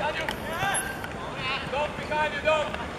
Daniel. Dom behind you, Don't.